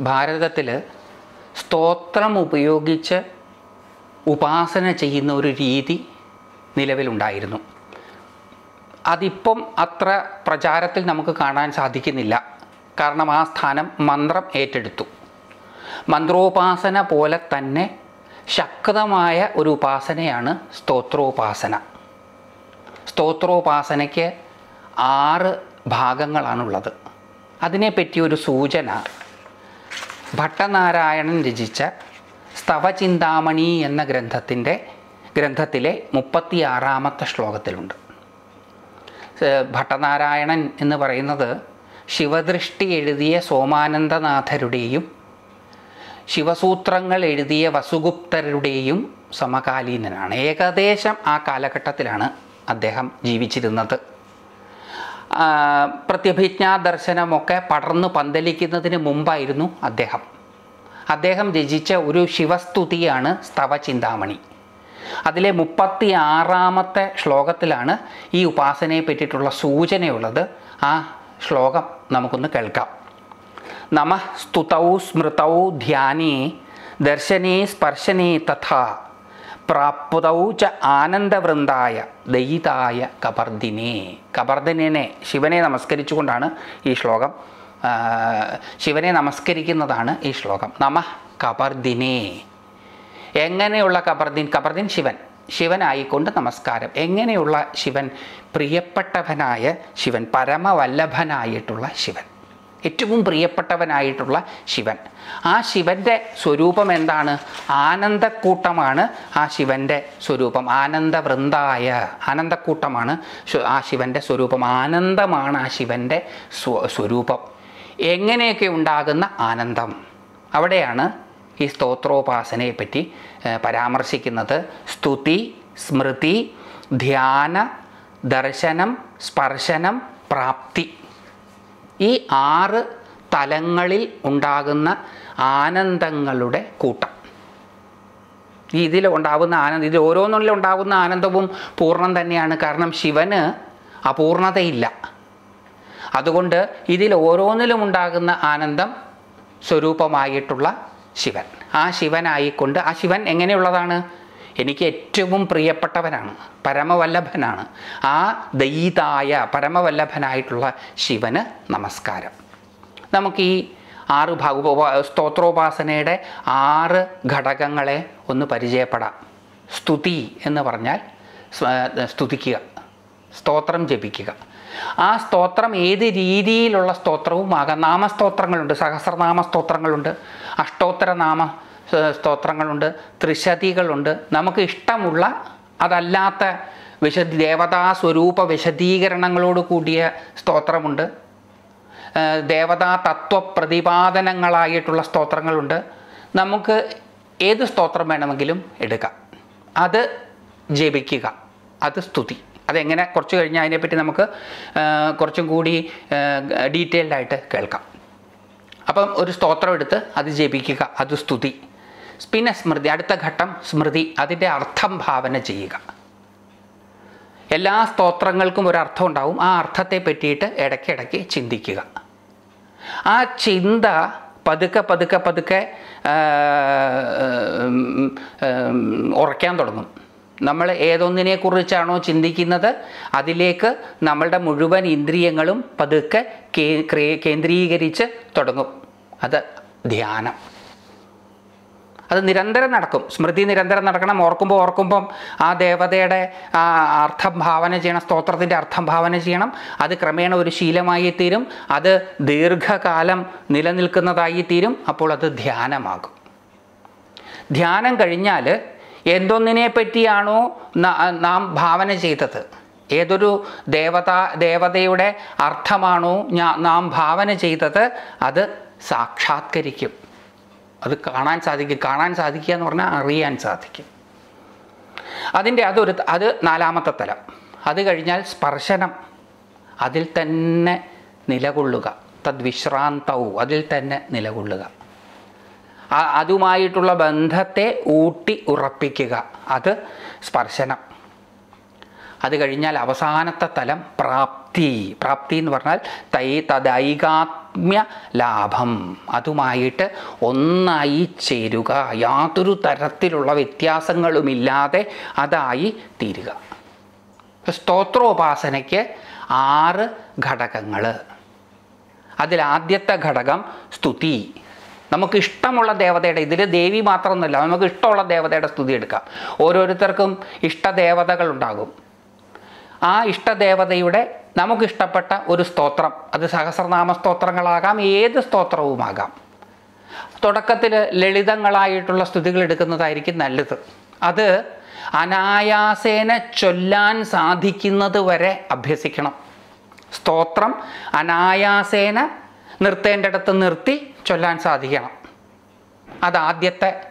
ഭാരതത്തിൽ സ്തോത്രം ഉപയോഗിച്ച് ഉപാസന ചെയ്യുന്ന ഒരു രീതി നിലവിലുണ്ടായിരുന്നു. അതിപ്പം അത്ര പ്രചാരത്തിൽ നമുക്ക് കാണാൻ സാധിക്കുന്നില്ല. കാരണം ആ സ്ഥാനം മന്ത്രം ഏറ്റെടുത്തു. മന്ത്രോപാസന പോലെ തന്നെ ശക്തമായ ഒരു ഉപാസനയാണ് സ്തോത്രോപാസന. സ്തോത്രോപാസനയ്ക്ക് ആറ് ഭാഗങ്ങളാണുള്ളത്. അതിനെപ്പറ്റി ഒരു സൂചന ഭട്ടനാരായണൻ രചിച്ച സ്തവചിന്താമണി എന്ന ഗ്രന്ഥത്തിന്റെ ഗ്രന്ഥത്തിലെ മുപ്പത്തിയാറാമത്തെ ശ്ലോകത്തിലുണ്ട്. ഭട്ടനാരായണൻ എന്ന് പറയുന്നത് ശിവദൃഷ്ടി എഴുതിയ സോമാനന്ദനാഥരുടെയും ശിവസൂത്രങ്ങൾ എഴുതിയ വസുഗുപ്തരുടെയും സമകാലീനനാണ്. ഏകദേശം ആ കാലഘട്ടത്തിലാണ് അദ്ദേഹം ജീവിച്ചിരുന്നത്. ആ, പ്രത്യഭിജ്ഞാ ദർശനമൊക്കെ പടർന്നു പന്തലിക്കുന്നതിന് മുമ്പായിരുന്നു അദ്ദേഹം. അദ്ദേഹം രചിച്ച ഒരു ശിവസ്തുതിയാണ് സ്തവചിന്താമണി. അതിലെ മുപ്പത്തി ആറാമത്തെ ശ്ലോകത്തിലാണ് ഈ ഉപാസനയെ പറ്റിയിട്ടുള്ള സൂചനയുള്ളത്. ആ ശ്ലോകം നമുക്കൊന്ന് കേൾക്കാം. നമ സ്തുതൗ സ്മൃതൗ ധ്യാനേ ദർശനേ സ്പർശനേ തഥാ പ്രാപ്തൗ ച ആനന്ദവൃന്ദായ ദയിതായ കബർദിനെ കബർദിനെ ശിവനെ നമസ്കരിച്ചുകൊണ്ടാണ് ഈ ശ്ലോകം ശിവനെ നമസ്കരിക്കുന്നതാണ് ഈ ശ്ലോകം. നമ കബർദിനെ എങ്ങനെയുള്ള കബർദിൻ കബർദിൻ ശിവൻ. ശിവനായിക്കൊണ്ട് നമസ്കാരം. എങ്ങനെയുള്ള ശിവൻ? പ്രിയപ്പെട്ടവനായ ശിവൻ പരമവല്ലഭനായിട്ടുള്ള ശിവൻ. ഏറ്റവും പ്രിയപ്പെട്ടവനായിട്ടുള്ള ശിവൻ. ആ ശിവന്റെ സ്വരൂപം എന്താണ്? ആനന്ദക്കൂട്ടമാണ് ആ ശിവന്റെ സ്വരൂപം. ആനന്ദവൃന്ദായ. ആനന്ദക്കൂട്ടമാണ് ആ ശിവന്റെ സ്വരൂപം. ആനന്ദമാണ് ആ ശിവന്റെ സ്വ- സ്വരൂപം. എങ്ങനെയൊക്കെ ഉണ്ടാകുന്ന ആനന്ദം? അവിടെയാണ് ഈ സ്തോത്രോപാസനയെ പറ്റി പരാമർശിക്കുന്നത്. സ്തുതി സ്മൃതി ധ്യാന ദർശനം സ്പർശനം പ്രാപ്തി. ഈ ആറ് തലങ്ങളിൽ ഉണ്ടാകുന്ന ആനന്ദങ്ങളുടെ കൂട്ടം. ഇതിൽ ഉണ്ടാകുന്ന ആനന്ദം ഇതിൽ ഓരോന്നിലും ഉണ്ടാകുന്ന ആനന്ദവും പൂർണം തന്നെയാണ്. കാരണം ശിവന് അപൂർണതയില്ല. അതുകൊണ്ട് ഇതിൽ ഓരോന്നിലും ഉണ്ടാകുന്ന ആനന്ദം സ്വരൂപമായിട്ടുള്ള ശിവൻ. ആ ശിവനായിക്കൊണ്ട് ആ ശിവൻ എങ്ങനെയുള്ളതാണ്? എനിക്ക് ഏറ്റവും പ്രിയപ്പെട്ടവനാണ് പരമവല്ലഭനാണ്. ആ ദൈതായ പരമവല്ലഭനായിട്ടുള്ള ശിവന് നമസ്കാരം. നമുക്ക് ഈ ആറ് ഭാഗോപ സ്തോത്രോപാസനയുടെ ആറ് ഘടകങ്ങളെ ഒന്ന് പരിചയപ്പെടാം. സ്തുതി എന്ന് പറഞ്ഞാൽ സ്തുതിക്കുക സ്തോത്രം ജപിക്കുക. ആ സ്തോത്രം ഏത് രീതിയിലുള്ള സ്തോത്രവും ആകാം നാമസ്തോത്രങ്ങളുണ്ട് സഹസ്രനാമ സ്തോത്രങ്ങളുണ്ട് അഷ്ടോത്തര നാമ ഏഹ്, സ്തോത്രങ്ങളുണ്ട് ത്രിശതികളുണ്ട്. നമുക്ക് ഇഷ്ടമുള്ള അതല്ലാത്ത വിശദ ദേവതാ സ്വരൂപ വിശദീകരണങ്ങളോട് കൂടിയ സ്തോത്രമുണ്ട്. ദേവതാ തത്വപ്രതിപാദനങ്ങളായിട്ടുള്ള സ്തോത്രങ്ങളുണ്ട്. നമുക്ക് ഏത് സ്തോത്രം വേണമെങ്കിലും എടുക്കാം. അത് ജപിക്കുക. അത് സ്തുതി. അതെങ്ങനെ? കുറച്ച് കഴിഞ്ഞാൽ അതിനെപ്പറ്റി നമുക്ക് കുറച്ചും കൂടി ഡീറ്റെയിൽഡായിട്ട് കേൾക്കാം. അപ്പം ഒരു സ്തോത്രം എടുത്ത് അത് ജപിക്കുക. അത് സ്തുതി. പിന്നെ സ്മൃതി അടുത്ത ഘട്ടം സ്മൃതി അതിന്റെ അർത്ഥം ഭാവന ചെയ്യുക. എല്ലാ സ്തോത്രങ്ങൾക്കും ഒരു അർത്ഥം ഉണ്ടാവും. ആ അർത്ഥത്തെ പറ്റിയിട്ട് ഇടയ്ക്കിടയ്ക്ക് ചിന്തിക്കുക. ആ ചിന്ത പതുക്കെ പതുക്കെ പതുക്കെ ഉറയ്ക്കാൻ തുടങ്ങും. നമ്മൾ ഏതൊന്നിനെക്കുറിച്ചാണോ ചിന്തിക്കുന്നത് അതിലേക്ക് നമ്മളുടെ മുഴുവൻ ഇന്ദ്രിയങ്ങളും പതുക്കെ കേന്ദ്രീകരിച്ച് തുടങ്ങും. അത് ധ്യാനം. അത് നിരന്തരം നടക്കും. സ്മൃതി നിരന്തരം നടക്കണം. ഓർക്കുമ്പോൾ ഓർക്കുമ്പം ആ ദേവതയുടെ ആ അർത്ഥം ഭാവന ചെയ്യണം. സ്തോത്രത്തിന്റെ അർത്ഥം ഭാവന ചെയ്യണം. അത് ക്രമേണ ഒരു ശീലമായി തീരും അത് ദീർഘകാലം നിലനിൽക്കുന്നതായി തീരും അപ്പോൾ അത് ധ്യാനമാകും. ധ്യാനം കഴിഞ്ഞാൽ എന്തൊന്നിനെ പറ്റിയാണോ നാം ഭാവന ചെയ്തത്? ഏതൊരു ദേവത ദേവതയുടെ അർത്ഥമാണോ നാം ഭാവന ചെയ്തത്? അത് സാക്ഷാത്കരിക്കും. അത് കാണാൻ സാധിക്കും. കാണാൻ സാധിക്കുക എന്ന് പറഞ്ഞാൽ അറിയാൻ സാധിക്കും. അതിന്റെ അതൊരു അത് നാലാമത്തെ തലം. അത് കഴിഞ്ഞാൽ സ്പർശനം. അതിൽ തന്നെ നിലകൊള്ളുക. തദ്വിശ്രാന്തവും അതിൽ തന്നെ നിലകൊള്ളുക. അതുമായിട്ടുള്ള ബന്ധത്തെ ഊട്ടി ഉറപ്പിക്കുക. അത് സ്പർശനം. അത് കഴിഞ്ഞാൽ അവസാനത്തെ തലം പ്രാപ്തി. പ്രാപ്തി എന്ന് പറഞ്ഞാൽ തൈ തദൈകാത്മ ഏകാത്മ്യ ലാഭം. അതുമായിട്ട് ഒന്നായി ചേരുക. യാതൊരു തരത്തിലുള്ള വ്യത്യാസങ്ങളുമില്ലാതെ അതായി തീരുക. സ്തോത്രോപാസനയ്ക്ക് ആറ് ഘടകങ്ങൾ അതിലാദ്യത്തെ ഘടകം സ്തുതി. നമുക്ക് ഇഷ്ടമുള്ള ദേവതയുടെ ഇതിൽ ദേവി മാത്രമൊന്നുമില്ല നമുക്ക് ഇഷ്ടമുള്ള ദേവതയുടെ സ്തുതി എടുക്കാം. ഓരോരുത്തർക്കും ഇഷ്ടദേവതകളുണ്ടാകും. ആ ഇഷ്ടദേവതയുടെ നമുക്കിഷ്ടപ്പെട്ട ഒരു സ്തോത്രം. അത് സഹസ്രനാമ സ്തോത്രങ്ങളാകാം ഏത് സ്തോത്രവുമാകാം. തുടക്കത്തിൽ ലളിതങ്ങളായിട്ടുള്ള സ്തുതികൾ എടുക്കുന്നതായിരിക്കും നല്ലത്. അത് അനായാസേന ചൊല്ലാൻ സാധിക്കുന്നത് വരെ അഭ്യസിക്കണം. സ്തോത്രം അനായാസേന നിർത്തേണ്ടടത്ത് നിർത്തി ചൊല്ലാൻ സാധിക്കണം. അത് ആദ്യത്തെ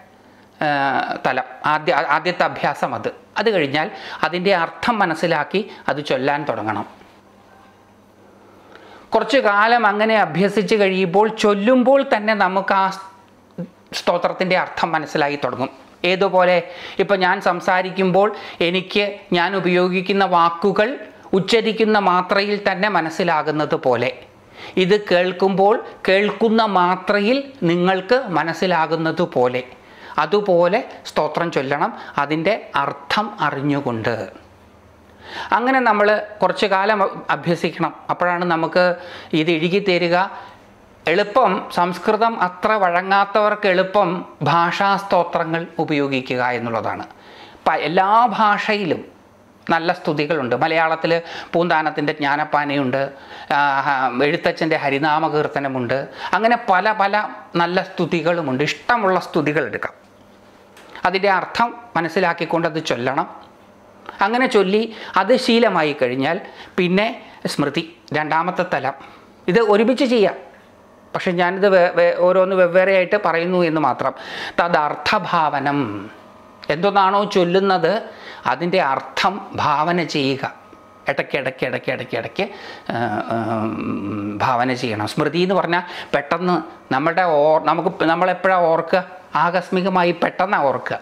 തലം. ആദ്യ ആദ്യത്തെ അഭ്യാസം അത്. അത് കഴിഞ്ഞാൽ അതിന്റെ അർത്ഥം മനസ്സിലാക്കി അത് ചൊല്ലാൻ തുടങ്ങണം. കുറച്ചു കാലം അങ്ങനെ അഭ്യസിച്ച് കഴിയുമ്പോൾ ചൊല്ലുമ്പോൾ തന്നെ നമുക്ക് ആ സ്തോത്രത്തിന്റെ അർത്ഥം മനസ്സിലായി തുടങ്ങും. ഏതുപോലെ ഇപ്പം ഞാൻ സംസാരിക്കുമ്പോൾ എനിക്ക് ഞാൻ ഉപയോഗിക്കുന്ന വാക്കുകൾ ഉച്ചരിക്കുന്ന മാത്രയിൽ തന്നെ മനസ്സിലാകുന്നത് പോലെ. ഇത് കേൾക്കുമ്പോൾ കേൾക്കുന്ന മാത്രയിൽ നിങ്ങൾക്ക് മനസ്സിലാകുന്നത് പോലെ. അതുപോലെ സ്തോത്രം ചൊല്ലണം. അതിന്റെ അർത്ഥം അറിഞ്ഞുകൊണ്ട്. അങ്ങനെ നമ്മൾ കുറച്ച് കാലം അഭ്യസിക്കണം. അപ്പോഴാണ് നമുക്ക് ഇത് ഇഴുകിത്തീരുക എളുപ്പം സംസ്കൃതം അത്ര വഴങ്ങാത്തവർക്ക് എളുപ്പം ഭാഷാസ്തോത്രങ്ങൾ ഉപയോഗിക്കുക എന്നുള്ളതാണ്. എല്ലാ ഭാഷയിലും നല്ല സ്തുതികളുണ്ട്. മലയാളത്തിൽ പൂന്താനത്തിന്റെ ജ്ഞാനപ്പാനയുണ്ട്. എഴുത്തച്ഛന്റെ ഹരിനാമകീർത്തനമുണ്ട്. അങ്ങനെ പല പല നല്ല സ്തുതികളുമുണ്ട്. ഇഷ്ടമുള്ള സ്തുതികൾ എടുക്കാം. അതിന്റെ അർത്ഥം മനസ്സിലാക്കിക്കൊണ്ട് അത് ചൊല്ലണം. അങ്ങനെ ചൊല്ലി അത് ശീലമായി കഴിഞ്ഞാൽ പിന്നെ സ്മൃതി രണ്ടാമത്തെ തലം. ഇത് ഒരുമിച്ച് ചെയ്യാം. പക്ഷെ ഞാനിത് ഓരോന്ന് വെവ്വേറെയായിട്ട് പറയുന്നു എന്ന് മാത്രം. തദർത്ഥഭാവനം. എന്തൊന്നാണോ ചൊല്ലുന്നത് അതിന്റെ അർത്ഥം ഭാവന ചെയ്യുക. ഇടയ്ക്ക് ഇടയ്ക്ക് ഇടയ്ക്ക് ഇടയ്ക്ക് ഇടയ്ക്ക് ഭാവന ചെയ്യണം. സ്മൃതി എന്ന് പറഞ്ഞാൽ പെട്ടെന്ന് നമ്മുടെ ഓർ നമുക്ക് നമ്മളെപ്പോഴാണ് ഓർക്കുക? ആകസ്മികമായി പെട്ടെന്ന് ഓർക്കുക.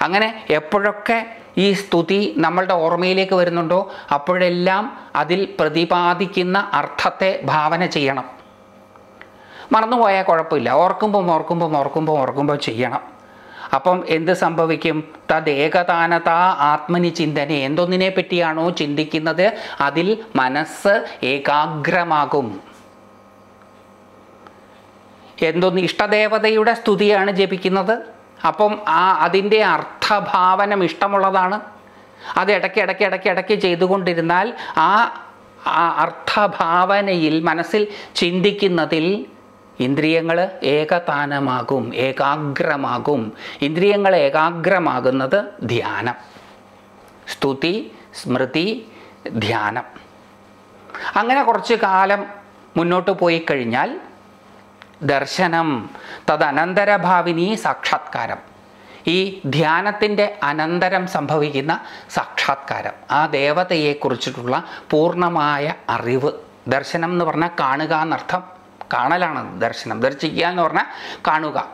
അങ്ങനെ എപ്പോഴൊക്കെ ഈ സ്തുതി നമ്മളുടെ ഓർമ്മയിലേക്ക് വരുന്നുണ്ടോ? അപ്പോഴെല്ലാം അതിൽ പ്രതിപാദിക്കുന്ന അർത്ഥത്തെ ഭാവന ചെയ്യണം. മറന്നുപോയാൽ കുഴപ്പമില്ല. ഓർക്കുമ്പം ഓർക്കുമ്പം ഓർക്കുമ്പം ഓർക്കുമ്പോൾ ചെയ്യണം. അപ്പം എന്ത് സംഭവിക്കും? തദ്ദേകതാനത ആത്മനി ചിന്തനെ എന്തൊന്നിനെ പറ്റിയാണോ ചിന്തിക്കുന്നത്? അതിൽ മനസ്സ് ഏകാഗ്രമാകും. എന്തൊന്ന് ഇഷ്ടദേവതയുടെ സ്തുതിയാണ് ജപിക്കുന്നത്? അപ്പം ആ അതിന്റെ അർത്ഥഭാവനം ഇഷ്ടമുള്ളതാണ്. അത് ഇടയ്ക്ക് ഇടയ്ക്ക് ഇടയ്ക്ക് ഇടയ്ക്ക് ചെയ്തുകൊണ്ടിരുന്നാൽ ആ അർത്ഥഭാവനയിൽ മനസ്സിൽ ചിന്തിക്കുന്നതിൽ ഇന്ദ്രിയങ്ങൾ ഏകതാനമാകും ഏകാഗ്രമാകും. ഇന്ദ്രിയങ്ങൾ ഏകാഗ്രമാകുന്നത് ധ്യാനം. സ്തുതി സ്മൃതി ധ്യാനം. അങ്ങനെ കുറച്ച് കാലം മുന്നോട്ട് പോയി കഴിഞ്ഞാൽ ദർശനം തദനന്തരഭാവിനി സാക്ഷാത്കാരം. ഈ ധ്യാനത്തിന്റെ അനന്തരം സംഭവിക്കുന്ന സാക്ഷാത്കാരം ആ ദേവതയെക്കുറിച്ചിട്ടുള്ള പൂർണമായ അറിവ്. ദർശനം എന്ന് പറഞ്ഞാൽ കാണുക എന്നർത്ഥം. കാണലാണ് ദർശനം. ദർശിക്കുക എന്ന് പറഞ്ഞാൽ കാണുക.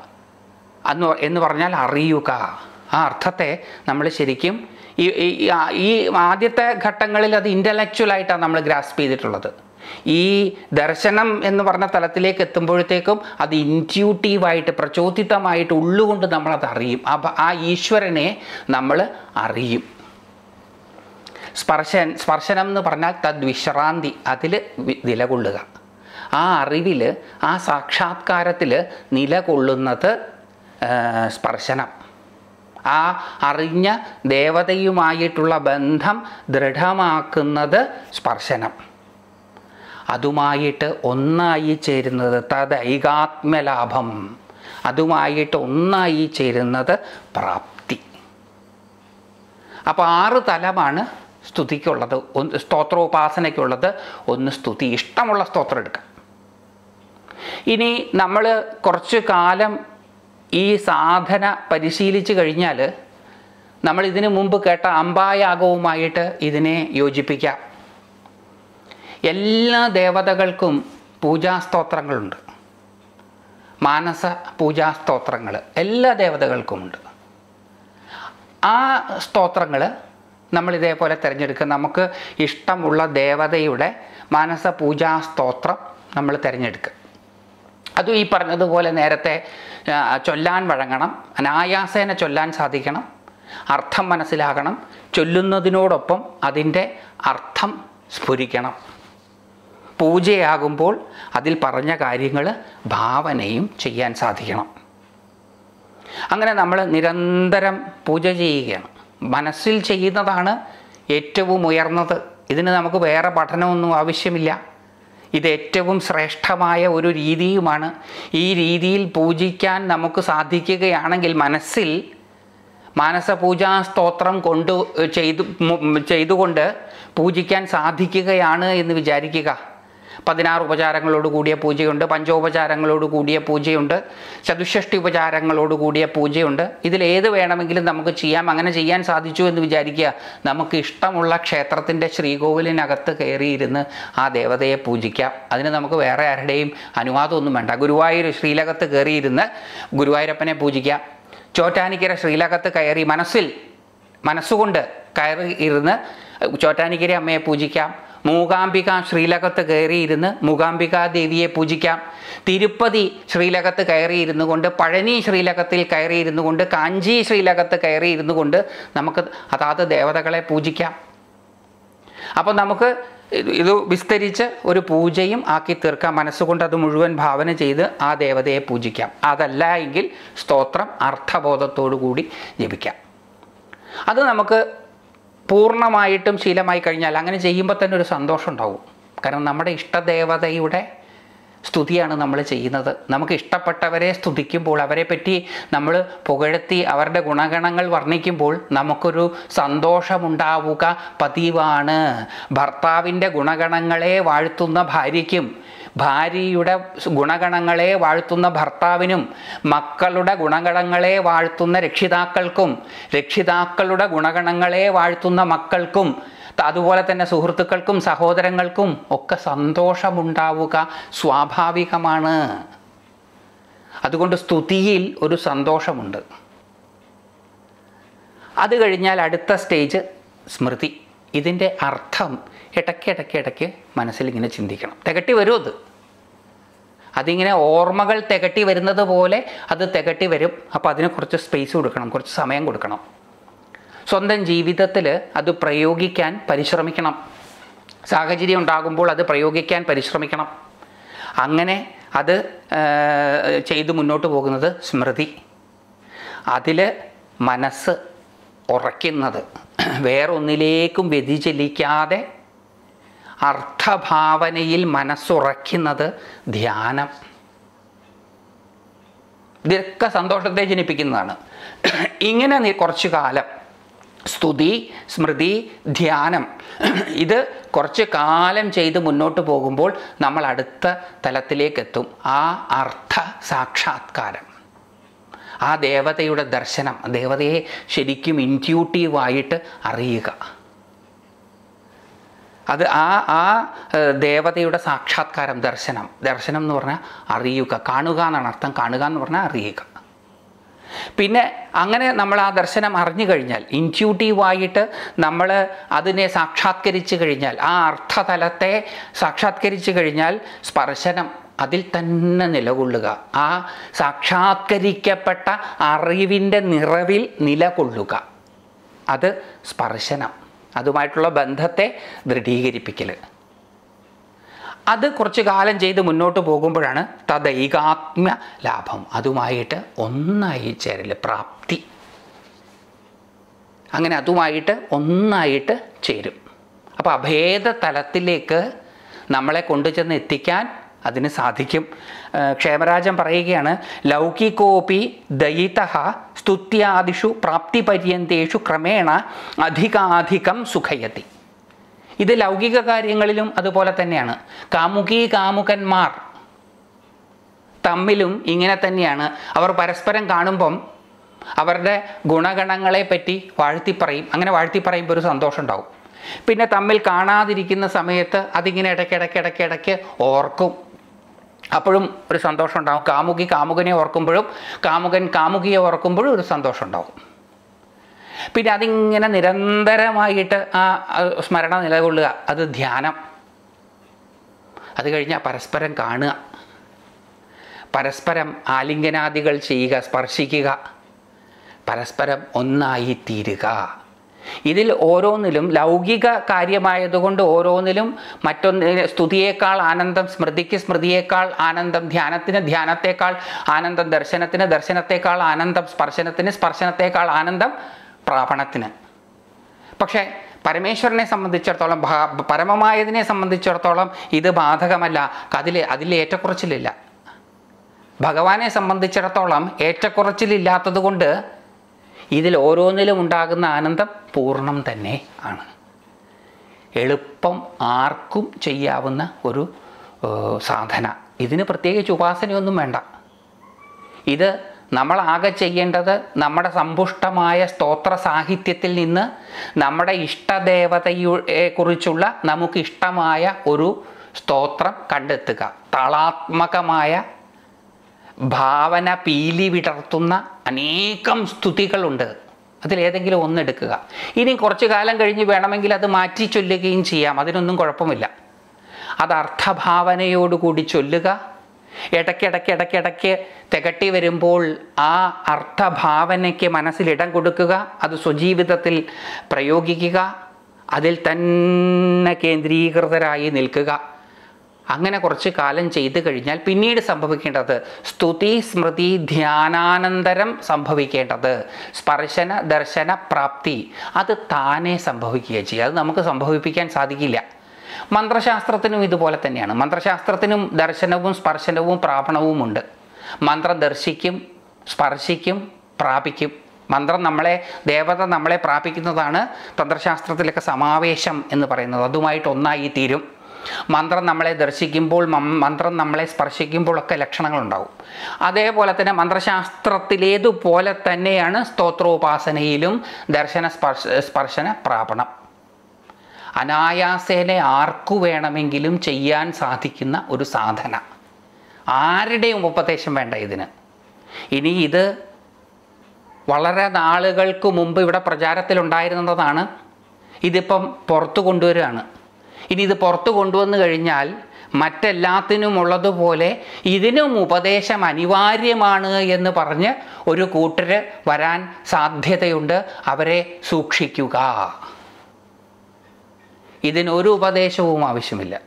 അന്ന് എന്ന് പറഞ്ഞാൽ അറിയുക. ആ അർത്ഥത്തെ നമ്മൾ ശരിക്കും ഈ- ഈ ആദ്യത്തെ ഘട്ടങ്ങളിൽ അത് ഇന്റലക്ച്വലായിട്ടാണ് നമ്മൾ ഗ്രാസ്പ് ചെയ്തിട്ടുള്ളത്. ഈ ദർശനം എന്ന് പറഞ്ഞ തലത്തിലേക്ക് എത്തുമ്പോഴത്തേക്കും അത് ഇന്റ്യൂട്ടീവായിട്ട് പ്രചോദിതമായിട്ട് ഉള്ളുകൊണ്ട് നമ്മളത് അറിയും. അപ്പം ആ ഈശ്വരനെ നമ്മൾ അറിയും. സ്പർശൻ സ്പർശനം എന്ന് പറഞ്ഞാൽ തദ്വിശ്രാന്തി അതിൽ നിലകൊള്ളുക. ആ അറിവിൽ ആ സാക്ഷാത്കാരത്തിൽ നിലകൊള്ളുന്നത് സ്പർശനം. ആ അറിഞ്ഞ ദേവതയുമായിട്ടുള്ള ബന്ധം ദൃഢമാക്കുന്നത് സ്പർശനം. അതുമായിട്ട് ഒന്നായി ചേരുന്നത് തദൈകാത്മ്യലാഭം അതുമായിട്ട് ഒന്നായി ചേരുന്നത് പ്രാപ്തി. അപ്പോൾ ആറ് തലമാണ് സ്തുതിക്കുള്ളത്. ഒന്ന് സ്തോത്രോപാസനയ്ക്കുള്ളത്. ഒന്ന് സ്തുതി. ഇഷ്ടമുള്ള സ്തോത്രം എടുക്കാം. ഇനി നമ്മൾ കുറച്ച് കാലം ഈ സാധന പരിശീലിച്ച് കഴിഞ്ഞാൽ നമ്മൾ ഇതിനു മുമ്പ് കേട്ട അമ്പായാഗവുമായിട്ട് ഇതിനെ യോജിപ്പിക്കാം. എല്ലാ ദേവതകൾക്കും പൂജാസ്തോത്രങ്ങളുണ്ട് മാനസ പൂജാസ്തോത്രങ്ങൾ എല്ലാ ദേവതകൾക്കുമുണ്ട്. ആ സ്തോത്രങ്ങൾ നമ്മൾ ഇതേപോലെ തിരഞ്ഞെടുക്കുക. നമുക്ക് ഇഷ്ടമുള്ള ദേവതയുടെ മാനസ പൂജാസ്തോത്രം നമ്മൾ തിരഞ്ഞെടുക്കുക. അതും ഈ പറഞ്ഞതുപോലെ നേരത്തെ ചൊല്ലാൻ വഴങ്ങണം അനായാസേന ചൊല്ലാൻ സാധിക്കണം അർത്ഥം മനസ്സിലാകണം ചൊല്ലുന്നതിനോടൊപ്പം അതിന്റെ അർത്ഥം സ്ഫുരിക്കണം. പൂജയാകുമ്പോൾ അതിൽ പറഞ്ഞ കാര്യങ്ങൾ ഭാവനയും ചെയ്യാൻ സാധിക്കണം. അങ്ങനെ നമ്മൾ നിരന്തരം പൂജ ചെയ്യുകയാണ്. മനസ്സിൽ ചെയ്യുന്നതാണ് ഏറ്റവും ഉയർന്നത്. ഇതിന് നമുക്ക് വേറെ പഠനമൊന്നും ആവശ്യമില്ല. ഇത് ഏറ്റവും ശ്രേഷ്ഠമായ ഒരു രീതിയുമാണ്. ഈ രീതിയിൽ പൂജിക്കാൻ നമുക്ക് സാധിക്കുകയാണെങ്കിൽ മനസ്സിൽ മാനസപൂജാ സ്തോത്രം കൊണ്ട് ചെയ്തു ചെയ്തുകൊണ്ട് പൂജിക്കാൻ സാധിക്കുകയാണ് എന്ന് വിചാരിക്കുക. പതിനാറ് ഉപചാരങ്ങളോട് കൂടിയ പൂജയുണ്ട് പഞ്ചോപചാരങ്ങളോട് കൂടിയ പൂജയുണ്ട് ചതുഷ്ഷഷ്ടി ഉപചാരങ്ങളോട് കൂടിയ പൂജയുണ്ട്. ഇതിലേത് വേണമെങ്കിലും നമുക്ക് ചെയ്യാം അങ്ങനെ ചെയ്യാൻ സാധിച്ചു എന്ന് വിചാരിക്കുക. നമുക്ക് ഇഷ്ടമുള്ള ക്ഷേത്രത്തിന്റെ ശ്രീകോവിലിനകത്ത് കയറിയിരുന്ന് ആ ദേവതയെ പൂജിക്കാം. അതിന് നമുക്ക് വേറെ ആരുടെയും അനുവാദമൊന്നും വേണ്ട. ഗുരുവായൂർ ശ്രീലകത്ത് കയറിയിരുന്ന് ഗുരുവായൂരപ്പനെ പൂജിക്കാം. ചോറ്റാനിക്കര ശ്രീലകത്ത് കയറി മനസ്സിൽ മനസ്സുകൊണ്ട് കയറി ഇരുന്ന് ചോറ്റാനിക്കര അമ്മയെ പൂജിക്കാം. മൂകാംബിക ശ്രീലകത്ത് കയറിയിരുന്ന് മൂകാംബികാ ദേവിയെ പൂജിക്കാം. തിരുപ്പതി ശ്രീലകത്ത് കയറിയിരുന്നു കൊണ്ട് പഴനി ശ്രീലകത്തിൽ കയറിയിരുന്നു കൊണ്ട് കാഞ്ചി ശ്രീലകത്ത് കയറിയിരുന്നു കൊണ്ട് നമുക്ക് അതാത് ദേവതകളെ പൂജിക്കാം. അപ്പോൾ നമുക്ക് ഇത് വിസ്തരിച്ച് ഒരു പൂജയും ആക്കി തീർക്കാം. മനസ്സുകൊണ്ട് അത് മുഴുവൻ ഭാവന ചെയ്ത് ആ ദേവതയെ പൂജിക്കാം. അതല്ല എങ്കിൽ സ്തോത്രം അർത്ഥബോധത്തോടു കൂടി ജപിക്കാം. അത് നമുക്ക് പൂർണമായിട്ടും ശീലമായി കഴിഞ്ഞാൽ അങ്ങനെ ചെയ്യുമ്പോൾ തന്നെ ഒരു സന്തോഷം ഉണ്ടാവും. കാരണം നമ്മുടെ ഇഷ്ടദേവതയുടെ സ്തുതിയാണ് നമ്മൾ ചെയ്യുന്നത്. നമുക്ക് ഇഷ്ടപ്പെട്ടവരെ സ്തുതിക്കുമ്പോൾ അവരെ പറ്റി നമ്മൾ പുകഴ്ത്തി അവരുടെ ഗുണഗണങ്ങൾ വർണിക്കുമ്പോൾ നമുക്കൊരു സന്തോഷമുണ്ടാവുക പതിവാണ്. ഭർത്താവിന്റെ ഗുണഗണങ്ങളെ വാഴ്ത്തുന്ന ഭാര്യയ്ക്കും ഭാര്യയുടെ ഗുണഗണങ്ങളെ വാഴ്ത്തുന്ന ഭർത്താവിനും മക്കളുടെ ഗുണഗണങ്ങളെ വാഴ്ത്തുന്ന രക്ഷിതാക്കൾക്കും രക്ഷിതാക്കളുടെ ഗുണഗണങ്ങളെ വാഴ്ത്തുന്ന മക്കൾക്കും അതുപോലെ തന്നെ സുഹൃത്തുക്കൾക്കും സഹോദരങ്ങൾക്കും ഒക്കെ സന്തോഷമുണ്ടാവുക സ്വാഭാവികമാണ്. അതുകൊണ്ട് സ്തുതിയിൽ ഒരു സന്തോഷമുണ്ട്. അത് കഴിഞ്ഞാൽ അടുത്ത സ്റ്റേജ് സ്മൃതി. ഇതിന്റെ അർത്ഥം ഇടയ്ക്ക് ഇടയ്ക്ക് ഇടയ്ക്ക് മനസ്സിലിങ്ങനെ ചിന്തിക്കണം. തികട്ടി വരും അത്. അതിങ്ങനെ ഓർമ്മകൾ തികട്ടി വരുന്നത് പോലെ അത് തികട്ടി വരും. അപ്പോൾ അതിന് കുറച്ച് സ്പേസ് കൊടുക്കണം കുറച്ച് സമയം കൊടുക്കണം. സ്വന്തം ജീവിതത്തിൽ അത് പ്രയോഗിക്കാൻ പരിശ്രമിക്കണം. സാഹചര്യം ഉണ്ടാകുമ്പോൾ അത് പ്രയോഗിക്കാൻ പരിശ്രമിക്കണം. അങ്ങനെ അത് ചെയ്ത് മുന്നോട്ട് പോകുന്നത് സ്മൃതി. അതിൽ മനസ്സ് ഉറയ്ക്കുന്നത്. വേറൊന്നിലേക്കും വ്യതിചലിക്കാതെ അർത്ഥഭാവനയിൽ മനസ്സുറയ്ക്കുന്നത് ധ്യാനം. ഇതൊക്കെ സന്തോഷത്തെ ജനിപ്പിക്കുന്നതാണ്. ഇങ്ങനെ നീ കുറച്ചു കാലം സ്തുതി സ്മൃതി ധ്യാനം ഇത് കുറച്ച് കാലം ചെയ്ത് മുന്നോട്ട് പോകുമ്പോൾ നമ്മൾ അടുത്ത തലത്തിലേക്ക് എത്തും ആ അർത്ഥ സാക്ഷാത്കാരം. ആ ദേവതയുടെ ദർശനം ദേവതയെ ശരിക്കും ഇന്റ്യൂട്ടീവായിട്ട് അറിയുക. അത് ആ ആ ദേവതയുടെ സാക്ഷാത്കാരം ദർശനം. ദർശനം എന്ന് പറഞ്ഞാൽ അറിയുക. കാണുക എന്നാണ് അർത്ഥം. കാണുക എന്ന് പറഞ്ഞാൽ അറിയുക. പിന്നെ അങ്ങനെ നമ്മൾ ആ ദർശനം അറിഞ്ഞു കഴിഞ്ഞാൽ ഇന്റ്യൂട്ടീവായിട്ട് നമ്മൾ അതിനെ സാക്ഷാത്കരിച്ചു കഴിഞ്ഞാൽ ആ അർത്ഥതലത്തെ സാക്ഷാത്കരിച്ചു കഴിഞ്ഞാൽ സ്പർശനം അതിൽ തന്നെ നിലകൊള്ളുക. ആ സാക്ഷാത്കരിക്കപ്പെട്ട അറിവിന്റെ നിറവിൽ നിലകൊള്ളുക. അത് സ്പർശനം. അതുമായിട്ടുള്ള ബന്ധത്തെ ദൃഢീകരിപ്പിക്കൽ അത് കുറച്ച് കാലം ചെയ്ത് മുന്നോട്ട് പോകുമ്പോഴാണ് തദൈകാത്മ്യ ലാഭം. അതുമായിട്ട് ഒന്നായി ചേരൽ പ്രാപ്തി. അങ്ങനെ അതുമായിട്ട് ഒന്നായിട്ട് ചേരും. അപ്പോൾ അഭേദ തലത്തിലേക്ക് നമ്മളെ കൊണ്ടുചെന്ന് എത്തിക്കാൻ അതിന് സാധിക്കും. ക്ഷേമരാജൻ പറയുകയാണ് ലൗകികോപി ദയിത സ്തുത്യാദിഷു പ്രാപ്തി പര്യന്തേഷു ക്രമേണ അധികാധികം സുഖയതി. ഇത് ലൗകിക കാര്യങ്ങളിലും അതുപോലെ തന്നെയാണ്. കാമുകി കാമുകന്മാർ തമ്മിലും ഇങ്ങനെ തന്നെയാണ്. അവർ പരസ്പരം കാണുമ്പം അവരുടെ ഗുണഗണങ്ങളെ പറ്റി വാഴ്ത്തി പറയും അങ്ങനെ വാഴ്ത്തി പറയുമ്പോൾ ഒരു സന്തോഷം ഉണ്ടാവും. പിന്നെ തമ്മിൽ കാണാതിരിക്കുന്ന സമയത്ത് അതിങ്ങനെ ഇടയ്ക്കിടയ്ക്ക് ഇടയ്ക്കിടയ്ക്ക് ഇടയ്ക്ക് ഇടയ്ക്ക് ഓർക്കും. അപ്പോഴും ഒരു സന്തോഷം ഉണ്ടാകും കാമുകി കാമുകനെ ഓർക്കുമ്പോഴും കാമുകൻ കാമുകിയെ ഓർക്കുമ്പോഴും ഒരു സന്തോഷം ഉണ്ടാകും പിന്നെ അതിങ്ങനെ നിരന്തരമായിട്ട് ആ സ്മരണ നിലകൊള്ളുക. അത് ധ്യാനം. അത് കഴിഞ്ഞാൽ പരസ്പരം കാണുക. പരസ്പരം ആലിംഗനാദികൾ ചെയ്യുക സ്പർശിക്കുക. പരസ്പരം ഒന്നായി തീരുക ഇതിൽ ഓരോന്നിലും ലൗകിക കാര്യമായതുകൊണ്ട് ഓരോന്നിലും മറ്റൊന്നിന് സ്തുതിയേക്കാൾ ആനന്ദം സ്മൃതിക്ക് സ്മൃതിയേക്കാൾ ആനന്ദം ധ്യാനത്തിന് ധ്യാനത്തേക്കാൾ ആനന്ദം ദർശനത്തിന് ദർശനത്തേക്കാൾ ആനന്ദം സ്പർശനത്തിന് സ്പർശനത്തേക്കാൾ ആനന്ദം പ്രാപണത്തിന്. പക്ഷേ പരമേശ്വരനെ സംബന്ധിച്ചിടത്തോളം പരമമായതിനെ സംബന്ധിച്ചിടത്തോളം ഇത് ബാധകമല്ല. അതിൽ അതിൽ ഏറ്റക്കുറച്ചിലില്ല. ഭഗവാനെ സംബന്ധിച്ചിടത്തോളം ഏറ്റക്കുറച്ചിലില്ലാത്തത് കൊണ്ട് ഇതിൽ ഓരോന്നിലും ഉണ്ടാകുന്ന ആനന്ദം പൂർണം തന്നെ ആണ്. എളുപ്പം ആർക്കും ചെയ്യാവുന്ന ഒരു സാധന. ഇതിന് പ്രത്യേകിച്ച് ഉപാസനയൊന്നും വേണ്ട. ഇത് നമ്മളാകെ ചെയ്യേണ്ടത് നമ്മുടെ സമ്പുഷ്ടമായ സ്തോത്ര സാഹിത്യത്തിൽ നിന്ന് നമ്മുടെ ഇഷ്ടദേവതയെ കുറിച്ചുള്ള നമുക്ക് ഇഷ്ടമായ ഒരു സ്തോത്രം കണ്ടെത്തുക. താളാത്മകമായ ഭാവന പീലി വിടർത്തുന്ന അനേകം സ്തുതികളുണ്ട്. അതിലേതെങ്കിലും ഒന്നെടുക്കുക ഇനി കുറച്ചു കാലം കഴിഞ്ഞ് വേണമെങ്കിൽ അത് മാറ്റി ചൊല്ലുകയും ചെയ്യാം. അതിനൊന്നും കുഴപ്പമില്ല. അത് അർത്ഥഭാവനയോടുകൂടി ചൊല്ലുക. ഇടയ്ക്കിടയ്ക്ക് ഇടയ്ക്കിടയ്ക്ക് തികട്ടി വരുമ്പോൾ ആ അർത്ഥഭാവനയ്ക്ക് മനസ്സിലിടം കൊടുക്കുക. അത് സ്വജീവിതത്തിൽ പ്രയോഗിക്കുക. അതിൽ തന്നെ കേന്ദ്രീകൃതരായി നിൽക്കുക. അങ്ങനെ കുറച്ച് കാലം ചെയ്തു കഴിഞ്ഞാൽ പിന്നീട് സംഭവിക്കേണ്ടത് സ്തുതി സ്മൃതി ധ്യാനാനന്തരം സംഭവിക്കേണ്ടത്. സ്പർശന ദർശന പ്രാപ്തി. അത് താനെ സംഭവിക്കുക ചെയ്യുക. അത് നമുക്ക് സംഭവിപ്പിക്കാൻ സാധിക്കില്ല. മന്ത്രശാസ്ത്രത്തിനും ഇതുപോലെ തന്നെയാണ്. മന്ത്രശാസ്ത്രത്തിനും ദർശനവും സ്പർശനവും പ്രാപണവും ഉണ്ട്. മന്ത്രം ദർശിക്കും സ്പർശിക്കും പ്രാപിക്കും. മന്ത്രം നമ്മളെ ദേവത നമ്മളെ പ്രാപിക്കുന്നതാണ് തന്ത്രശാസ്ത്രത്തിലൊക്കെ സമാവേശം എന്ന് പറയുന്നത്. അതുമായിട്ട് ഒന്നായി തീരും. മന്ത്രം നമ്മളെ ദർശിക്കുമ്പോൾ മന്ത്രം നമ്മളെ സ്പർശിക്കുമ്പോഴൊക്കെ ലക്ഷണങ്ങളുണ്ടാവും. അതേപോലെ തന്നെ മന്ത്രശാസ്ത്രത്തിലേതുപോലെ തന്നെയാണ് സ്തോത്രോപാസനയിലും ദർശന സ്പർശ സ്പർശന പ്രാപണം. അനായാസേനെ ആർക്കു വേണമെങ്കിലും ചെയ്യാൻ സാധിക്കുന്ന ഒരു സാധന. ആരുടെയും ഉപദേശം വേണ്ട ഇതിന്. ഇനി ഇത് വളരെ നാളുകൾക്ക് മുമ്പ് ഇവിടെ പ്രചാരത്തിലുണ്ടായിരുന്നതാണ്. ഇതിപ്പം പുറത്തു കൊണ്ടുവരികയാണ്. ഇനി ഇത് പുറത്തു കൊണ്ടുവന്നു കഴിഞ്ഞാൽ മറ്റെല്ലാത്തിനും ഉള്ളതുപോലെ ഇതിനും ഉപദേശം അനിവാര്യമാണ് എന്ന് പറഞ്ഞ് ഒരു കൂട്ടർ വരാൻ സാധ്യതയുണ്ട്. അവരെ സൂക്ഷിക്കുക. ഇതിനൊരു ഉപദേശവും ആവശ്യമില്ല.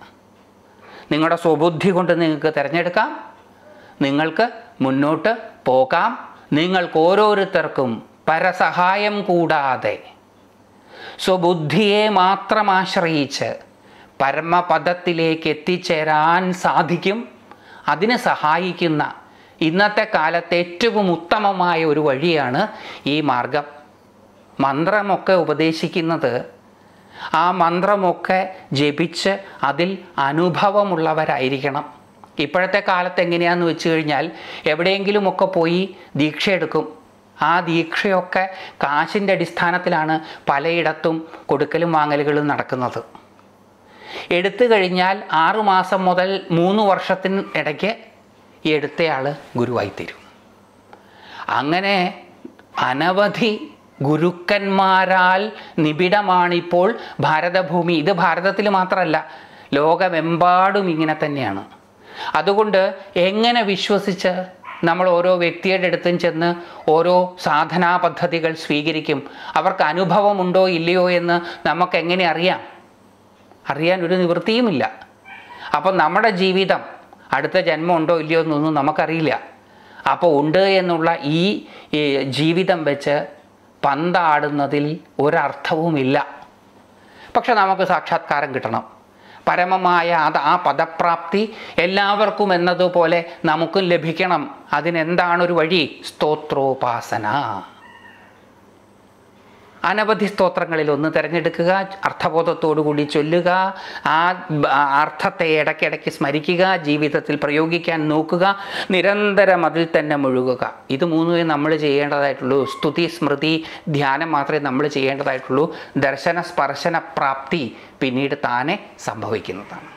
നിങ്ങളുടെ സ്വബുദ്ധി കൊണ്ട് നിങ്ങൾക്ക് തിരഞ്ഞെടുക്കാം. നിങ്ങൾക്ക് മുന്നോട്ട് പോകാം. നിങ്ങൾക്ക് ഓരോരുത്തർക്കും പരസഹായം കൂടാതെ സ്വബുദ്ധിയെ മാത്രം ആശ്രയിച്ച് പരമപദത്തിലേക്ക് എത്തിച്ചേരാൻ സാധിക്കും. അതിനെ സഹായിക്കുന്ന ഇന്നത്തെ കാലത്ത് ഏറ്റവും ഉത്തമമായ ഒരു വഴിയാണ് ഈ മാർഗം. മന്ത്രമൊക്കെ ഉപദേശിക്കുന്നത് ആ മന്ത്രമൊക്കെ ജപിച്ച് അതിൽ അനുഭവമുള്ളവരായിരിക്കണം. ഇപ്പോഴത്തെ കാലത്ത് എങ്ങനെയാണെന്ന് വെച്ച് കഴിഞ്ഞാൽ എവിടെയെങ്കിലുമൊക്കെ പോയി ദീക്ഷ എടുക്കും ആ ദീക്ഷയൊക്കെ കാശിന്റെ അടിസ്ഥാനത്തിലാണ് പലയിടത്തും കൊടുക്കലും വാങ്ങലുകളും നടക്കുന്നത്. എടുത്തു കഴിഞ്ഞാൽ ആറുമാസം മുതൽ മൂന്ന് വർഷത്തിന് ഇടയ്ക്ക് എടുത്തയാൾ ഗുരുവായിത്തീരും. അങ്ങനെ അനവധി ഗുരുക്കന്മാരാൽ നിബിഡമാണിപ്പോൾ ഭാരതഭൂമി. ഇത് ഭാരതത്തിൽ മാത്രമല്ല ലോകമെമ്പാടും ഇങ്ങനെ തന്നെയാണ്. അതുകൊണ്ട് എങ്ങനെ വിശ്വസിച്ച് നമ്മൾ ഓരോ വ്യക്തിയുടെ അടുത്തും ചെന്ന് ഓരോ സാധനാ പദ്ധതികൾ സ്വീകരിക്കും? അവർക്ക് അനുഭവമുണ്ടോ ഇല്ലയോ എന്ന് നമുക്ക് എങ്ങനെ അറിയാം? അറിയാൻ ഒരു നിവൃത്തിയുമില്ല. അപ്പം നമ്മുടെ ജീവിതം അടുത്ത ജന്മം ഉണ്ടോ ഇല്ലയോ എന്നൊന്നും നമുക്കറിയില്ല. അപ്പോൾ ഉണ്ട് എന്നുള്ള ഈ ജീവിതം വെച്ച് പന്താടുന്നതിൽ ഒരർത്ഥവുമില്ല. പക്ഷെ നമുക്ക് സാക്ഷാത്കാരം കിട്ടണം. പരമമായ അത് ആ പദപ്രാപ്തി എല്ലാവർക്കും എന്നതുപോലെ നമുക്കും ലഭിക്കണം. അതിനെന്താണ് ഒരു വഴി? സ്തോത്രോപാസന. അനവധി സ്തോത്രങ്ങളിൽ ഒന്ന് തിരഞ്ഞെടുക്കുക അർത്ഥബോധത്തോടുകൂടി ചൊല്ലുക ആ അർത്ഥത്തെ ഇടയ്ക്കിടയ്ക്ക് സ്മരിക്കുക ജീവിതത്തിൽ പ്രയോഗിക്കാൻ നോക്കുക നിരന്തരം അതിൽ തന്നെ മുഴുകുക. ഇത് മൂന്നുമേ നമ്മൾ ചെയ്യേണ്ടതായിട്ടുള്ളൂ. സ്തുതി സ്മൃതി ധ്യാനം മാത്രമേ നമ്മൾ ചെയ്യേണ്ടതായിട്ടുള്ളൂ. ദർശന സ്പർശന പ്രാപ്തി പിന്നീട് താനെ സംഭവിക്കുന്നതാണ്.